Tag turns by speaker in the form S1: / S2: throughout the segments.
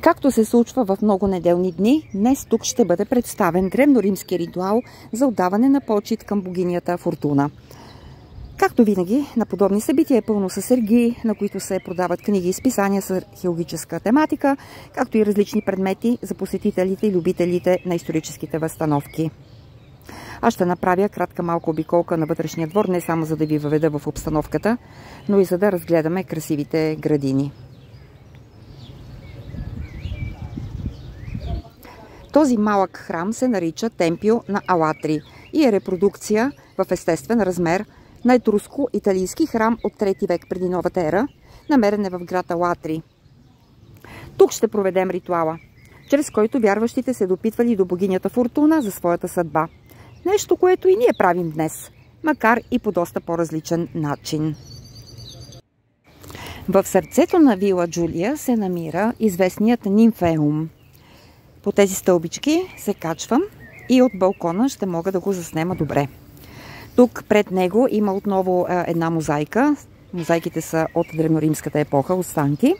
S1: Както се случва в много неделни дни, днес тук ще бъде представен древноримски ритуал за отдаване на почет към богинята Фортуна. Както винаги, на подобни събития е пълно с сергии, на които се продават книги и списания с археологическа тематика, както и различни предмети за посетителите и любителите на историческите възстановки. Аз ще направя кратка малко обиколка на вътрешния двор, не само за да ви въведа в обстановката, но и за да разгледаме красивите градини. Този малък храм се нарича Темпио на Алатри и е репродукция в естествен размер на етруско-италийски храм от 3 век преди новата ера, намерен е в град Алатри. Тук ще проведем ритуала, чрез който вярващите се допитвали до богинята Фортуна за своята съдба. Нещо, което и ние правим днес, макар и по доста по-различен начин. В сърцето на вила Джулия се намира известният нимфеум – по тези стълбички се качвам и от балкона ще мога да го заснема добре. Тук пред него има отново една мозайка. Мозайките са от древноримската епоха, останки.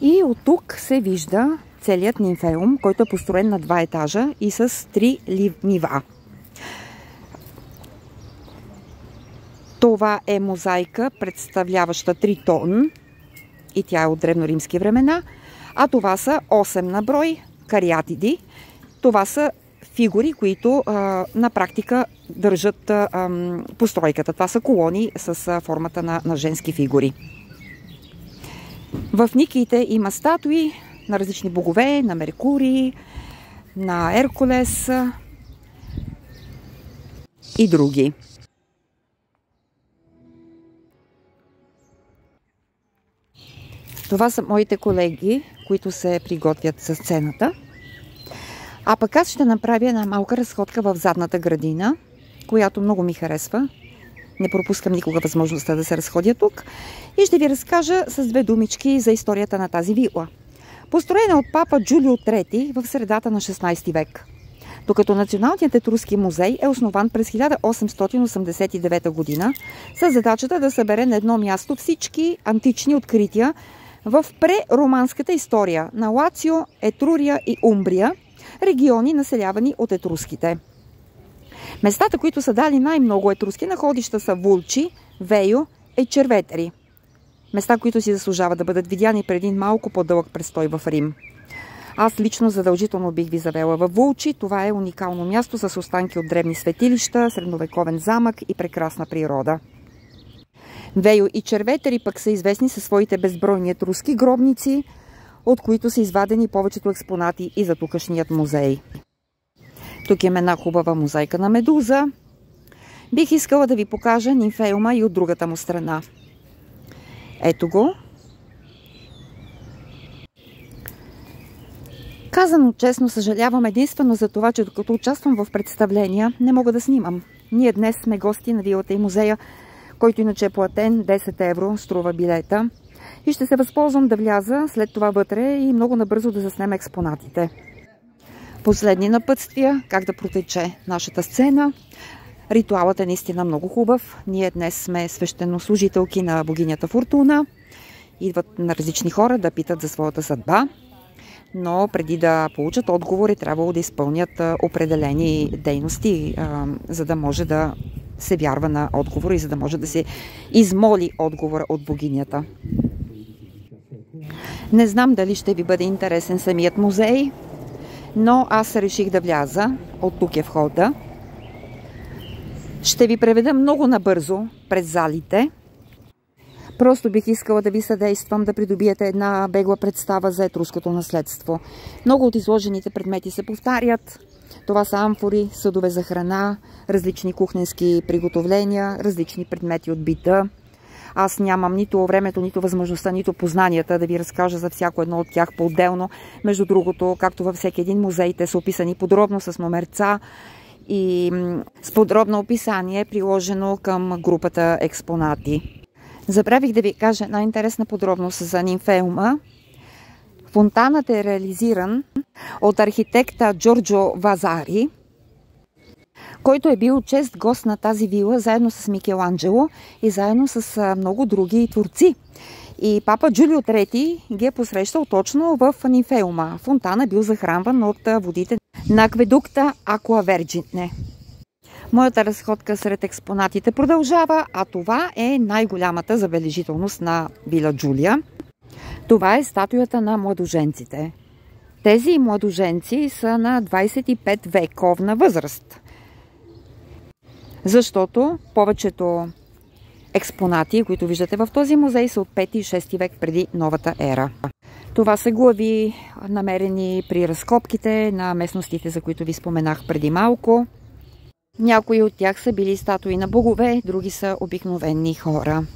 S1: И от тук се вижда целият нимфеум, който е построен на два етажа и с три нива. Това е мозайка, представляваща тритон и тя е от древноримски времена, а това са 8 на брой кариатиди. Това са фигури, които а, на практика държат а, постройката. Това са колони с а, формата на, на женски фигури. В Никиите има статуи на различни богове, на Меркурий, на Еркулес и други. Това са моите колеги, които се приготвят за сцената. А пък аз ще направя една малка разходка в задната градина, която много ми харесва. Не пропускам никога възможността да се разходя тук. И ще ви разкажа с две думички за историята на тази вила. Построена от папа Джулио III в средата на 16 век. Докато Националният етруски музей е основан през 1889 година с задачата да събере на едно място всички антични открития в прероманската история на Лацио, Етрурия и Умбрия, региони населявани от етруските. Местата, които са дали най-много етруски находища са Вулчи, Вейо и Черветери. Места, които си заслужават да бъдат видяни преди малко по-дълъг престой в Рим. Аз лично задължително бих ви завела в Вулчи. Това е уникално място с останки от древни светилища, средновековен замък и прекрасна природа. Вейо и черветери пък са известни със своите безбройни руски гробници, от които са извадени повечето експонати и за тукашният музей. Тук има една хубава мозайка на медуза. Бих искала да ви покажа нимфеума и от другата му страна. Ето го. Казано честно, съжалявам единствено за това, че докато участвам в представления, не мога да снимам. Ние днес сме гости на вилата и музея който иначе е платен 10 евро, струва билета. И ще се възползвам да вляза след това вътре и много набързо да заснем експонатите. Последни напътствия, как да протече нашата сцена. Ритуалът е наистина много хубав. Ние днес сме свещенослужителки на богинята Фортуна. Идват на различни хора да питат за своята съдба. Но преди да получат отговори, трябвало да изпълнят определени дейности, за да може да се вярва на отговора и за да може да се измоли отговора от богинята. Не знам дали ще ви бъде интересен самият музей, но аз реших да вляза. От тук е входа. Ще ви преведа много набързо през залите. Просто бих искала да ви съдействам да придобиете една бегла представа за етруското наследство. Много от изложените предмети се повтарят, това са амфори, съдове за храна, различни кухненски приготовления, различни предмети от бита. Аз нямам нито времето, нито възможността, нито познанията да ви разкажа за всяко едно от тях по-отделно. Между другото, както във всеки един музей, те са описани подробно с номерца и с подробно описание, приложено към групата експонати. Забравих да ви кажа една интересна подробност за нимфеума. Фонтанът е реализиран от архитекта Джорджо Вазари, който е бил чест гост на тази вила, заедно с Микеланджело и заедно с много други творци. И папа Джулио III ги е посрещал точно в Нимфеума. Фонтана бил захранван от водите на акведукта Акуа Верджине. Моята разходка сред експонатите продължава, а това е най-голямата забележителност на Вила Джулия. Това е статуята на младоженците. Тези младоженци са на 25 вековна възраст. Защото повечето експонати, които виждате в този музей, са от 5 и 6 век преди новата ера. Това са глави, намерени при разкопките на местностите, за които ви споменах преди малко. Някои от тях са били статуи на богове, други са обикновени хора.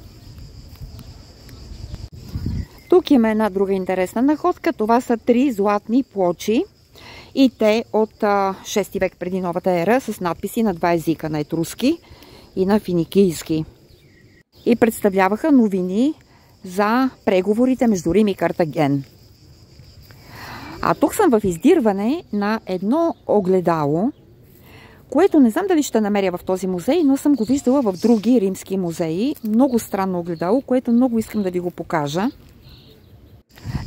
S1: Тук има една друга интересна находка. Това са три златни плочи и те от 6 век преди новата ера с надписи на два езика, на етруски и на финикийски. И представляваха новини за преговорите между Рим и Картаген. А тук съм в издирване на едно огледало, което не знам дали ще намеря в този музей, но съм го виждала в други римски музеи. Много странно огледало, което много искам да ви го покажа.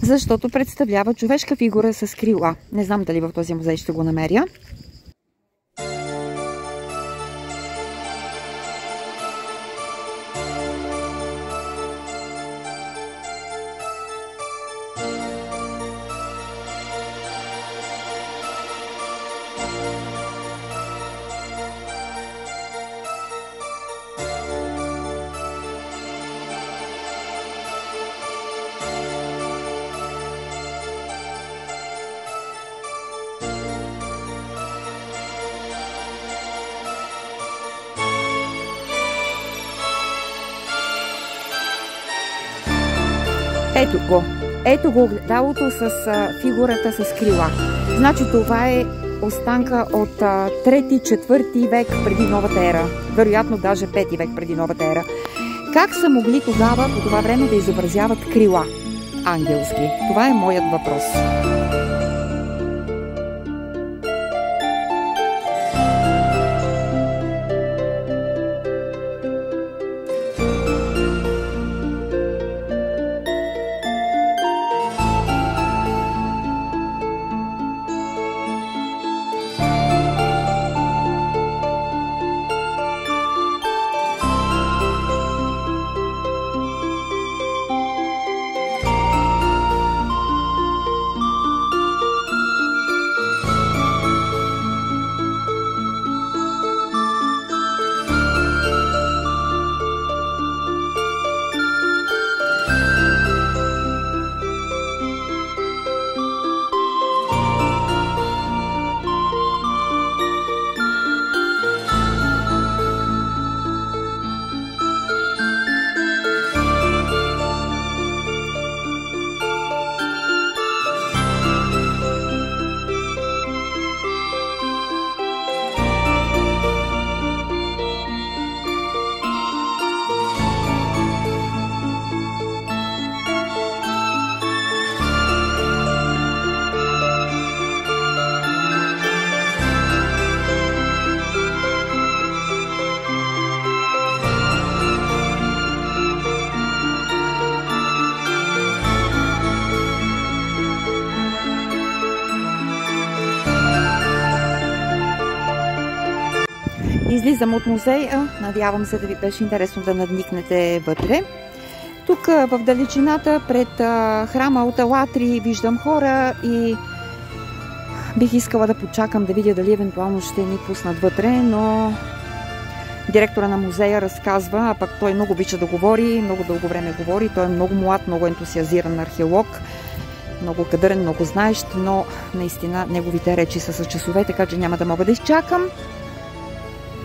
S1: Защото представлява човешка фигура с крила. Не знам дали в този музей ще го намеря. Ето го. Ето го огледалото с фигурата с крила. Значи това е останка от 3-4 век преди новата ера. Вероятно даже 5 век преди новата ера. Как са могли тогава по това време да изобразяват крила ангелски? Това е моят въпрос. Излизам от музея. Надявам се да ви беше интересно да надникнете вътре. Тук в далечината пред храма от Алатри виждам хора и бих искала да почакам да видя дали евентуално ще ни пуснат вътре, но директора на музея разказва, а пък той много обича да говори, много дълго време говори, той е много млад, много ентусиазиран археолог, много кадърен, много знаещ, но наистина неговите речи са с часове, така че няма да мога да изчакам.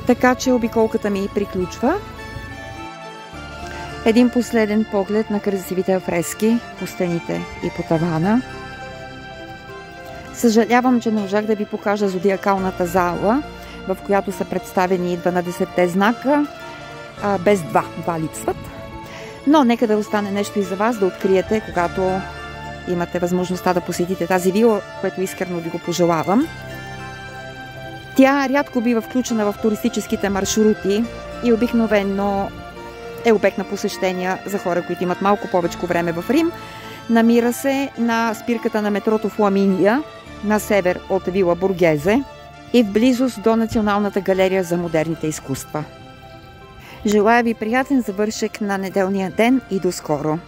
S1: Така че обиколката ми приключва. Един последен поглед на красивите фрески по стените и по тавана. Съжалявам, че не можах да ви покажа зодиакалната зала, в която са представени 12-те знака, а, без два. Два липсват. Но нека да остане нещо и за вас да откриете, когато имате възможността да посетите тази вила, което искрено ви го пожелавам. Тя рядко бива включена в туристическите маршрути и обикновено е обект на посещения за хора, които имат малко повече време в Рим. Намира се на спирката на метрото Фламиния, на север от Вила Бургезе и в близост до Националната галерия за модерните изкуства. Желая ви приятен завършек на неделния ден и до скоро!